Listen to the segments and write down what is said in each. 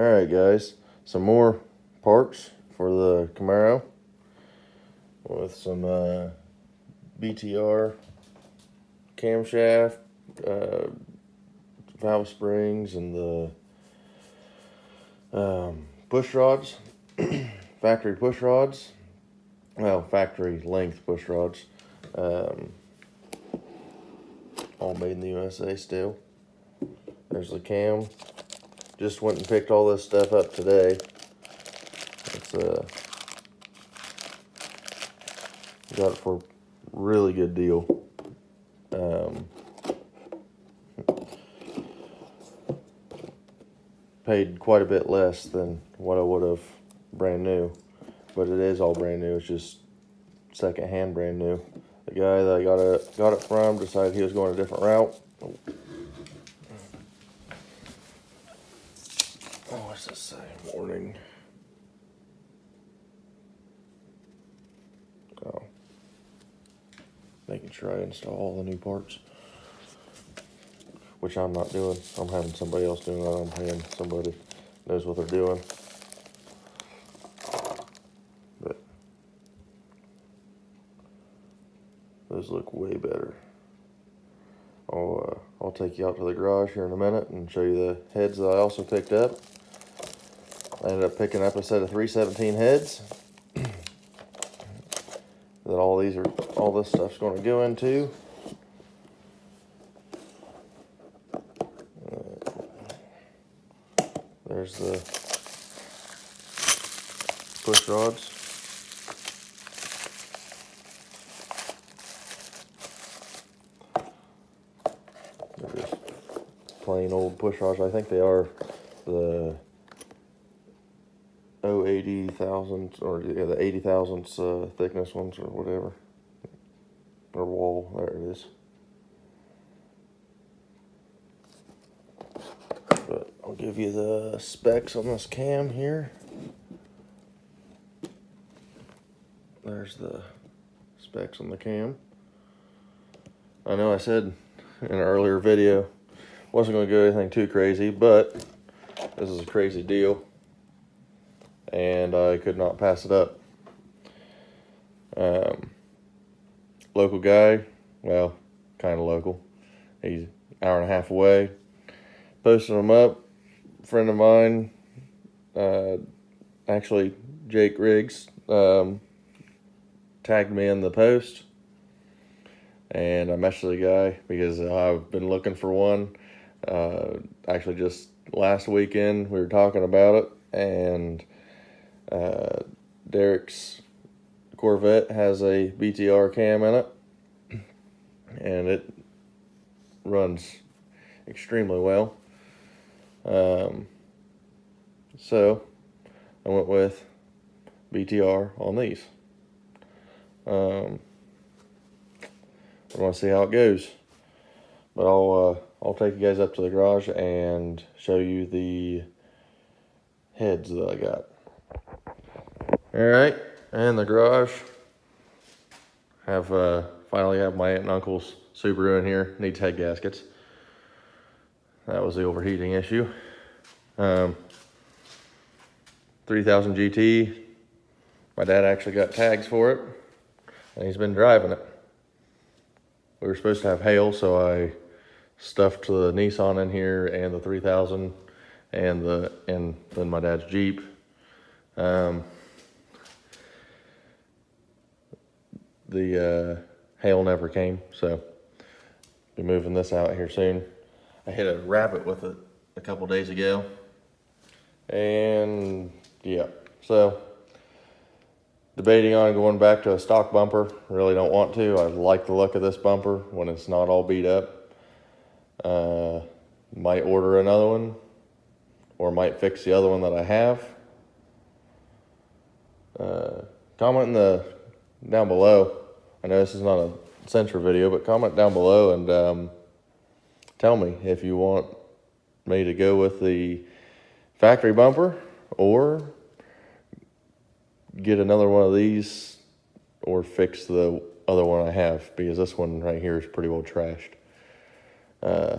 Alright guys, some more parts for the Camaro with some uh, BTR camshaft, uh, valve springs, and the um, push rods, factory push rods, well, factory length push rods, um, all made in the USA still. There's the cam. Just went and picked all this stuff up today. It's uh got it for a really good deal. Um, paid quite a bit less than what I would have brand new, but it is all brand new. It's just second hand brand new. The guy that I got it got it from decided he was going a different route. Oh, what's this say? Warning. Oh. Making sure I install all the new parts. Which I'm not doing. I'm having somebody else doing that. I'm paying somebody knows what they're doing. But those look way better. I'll, uh, I'll take you out to the garage here in a minute and show you the heads that I also picked up. I ended up picking up a set of 317 heads that all these are all this stuff's going to go into. There's the push rods. They're just plain old push rods. I think they are the 080 thousandths or yeah, the 80 thousandths uh, thickness ones or whatever. Or wall, there it is. But I'll give you the specs on this cam here. There's the specs on the cam. I know I said in an earlier video wasn't going to go anything too crazy, but this is a crazy deal and I could not pass it up. Um, local guy, well, kind of local. He's an hour and a half away. Posted them up. Friend of mine, uh, actually Jake Riggs, um, tagged me in the post. And I messaged the guy because I've been looking for one. Uh, actually, just last weekend we were talking about it, and uh, Derek's Corvette has a BTR cam in it, and it runs extremely well. Um, so I went with BTR on these. Um, want to see how it goes, but I'll uh, I'll take you guys up to the garage and show you the heads that I got. All right, and the garage. Have uh, finally have my aunt and uncle's Subaru in here. Needs head gaskets. That was the overheating issue. Um, 3000 GT. My dad actually got tags for it, and he's been driving it. We were supposed to have hail, so I stuffed the Nissan in here and the 3000 and the and then my dad's Jeep. Um, the uh, hail never came, so be moving this out here soon. I hit a rabbit with it a couple days ago, and yeah, so debating on going back to a stock bumper. Really don't want to. I like the look of this bumper when it's not all beat up. Uh, might order another one, or might fix the other one that I have. Uh, comment in the down below I know this is not a censor video, but comment down below and um, tell me if you want me to go with the factory bumper or get another one of these or fix the other one I have because this one right here is pretty well trashed. Uh,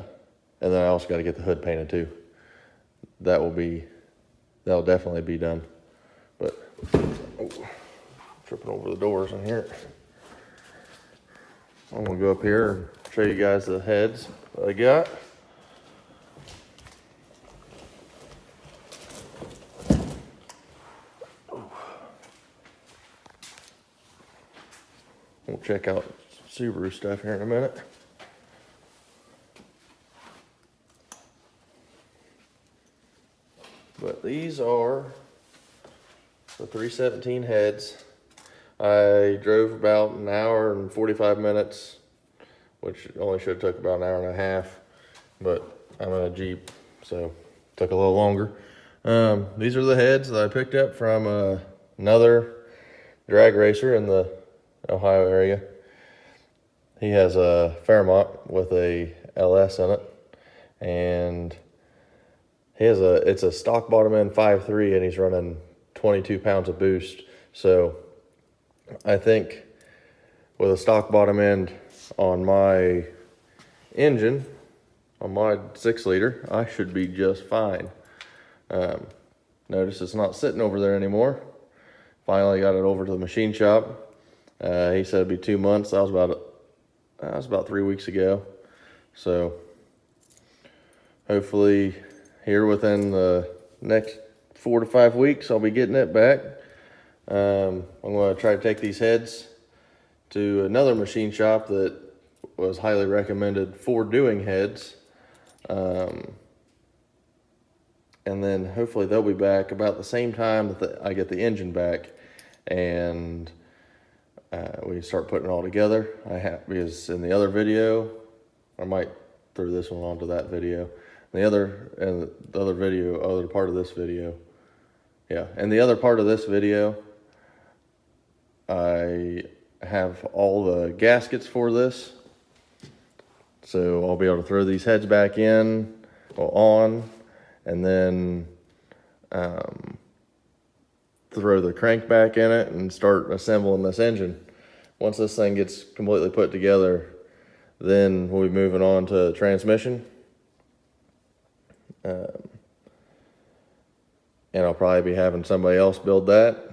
and then I also got to get the hood painted too. That will be that'll definitely be done. But oh, tripping over the doors in here. I'm gonna go up here and show you guys the heads I got. We'll check out Subaru stuff here in a minute. But these are the 317 heads. I drove about an hour and 45 minutes, which only should have took about an hour and a half, but I'm in a Jeep, so took a little longer. Um, these are the heads that I picked up from uh, another drag racer in the Ohio area. He has a Fairmont with a LS in it, and he has a it's a stock bottom end 5.3 and he's running 22 pounds of boost. So I think with a stock bottom end on my engine, on my six liter, I should be just fine. Um, notice it's not sitting over there anymore. Finally got it over to the machine shop. Uh, he said it'd be two months. That was about that was about three weeks ago. So hopefully here within the next four to five weeks, I'll be getting it back. Um, I'm going to try to take these heads to another machine shop that was highly recommended for doing heads. Um, and then hopefully they'll be back about the same time that the, I get the engine back and uh, we start putting it all together. I have because in the other video, I might throw this one onto that video. The other and the other video, other part of this video, yeah, and the other part of this video, I have all the gaskets for this. So I'll be able to throw these heads back in or on and then um, throw the crank back in it and start assembling this engine. Once this thing gets completely put together, then we'll be moving on to transmission. Um, and I'll probably be having somebody else build that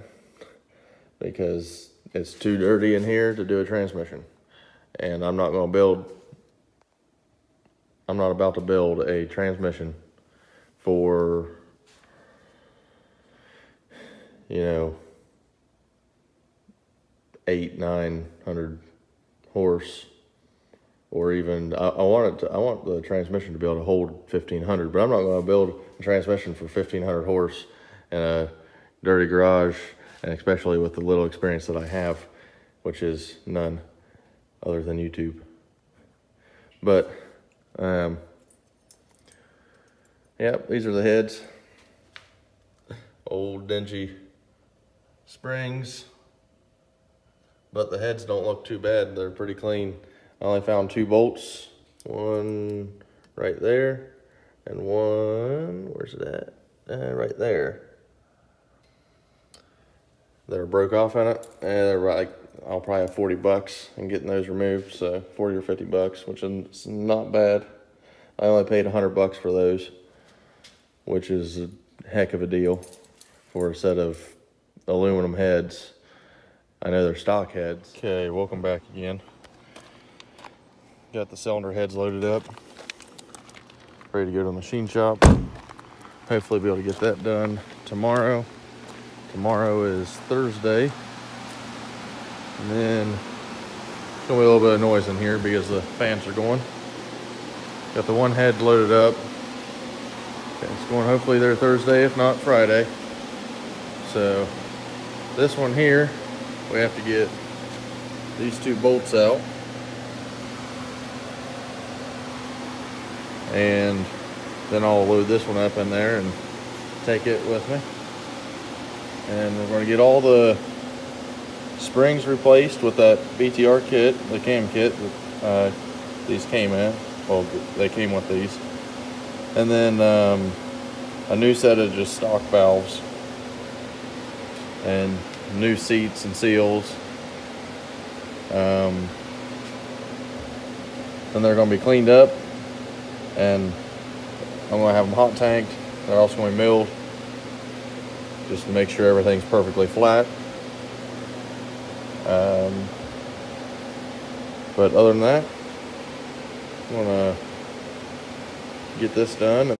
because it's too dirty in here to do a transmission. And I'm not going to build, I'm not about to build a transmission for, you know, eight, nine hundred horse or even I, I want it to, I want the transmission to be able to hold 1500 but I'm not going to build a transmission for 1500 horse in a dirty garage and especially with the little experience that I have which is none other than YouTube. But um yep these are the heads. Old dingy springs. But the heads don't look too bad. They're pretty clean. I only found two bolts, one right there, and one, where's it at? Uh, right there. They're broke off in it, and they're like, I'll probably have 40 bucks in getting those removed, so 40 or 50 bucks, which is not bad. I only paid 100 bucks for those, which is a heck of a deal for a set of aluminum heads. I know they're stock heads. Okay, welcome back again. Got the cylinder heads loaded up. Ready to go to the machine shop. Hopefully be able to get that done tomorrow. Tomorrow is Thursday. And then it's gonna be a little bit of noise in here because the fans are going. Got the one head loaded up. Okay, it's going hopefully there Thursday, if not Friday. So this one here, we have to get these two bolts out. and then I'll load this one up in there and take it with me and we're going to get all the springs replaced with that BTR kit the cam kit that uh, these came in. Well they came with these. And then um, a new set of just stock valves and new seats and seals. Um, and they're going to be cleaned up and I'm going to have them hot tanked. They're also going to be milled just to make sure everything's perfectly flat. Um, but other than that, I'm gonna get this done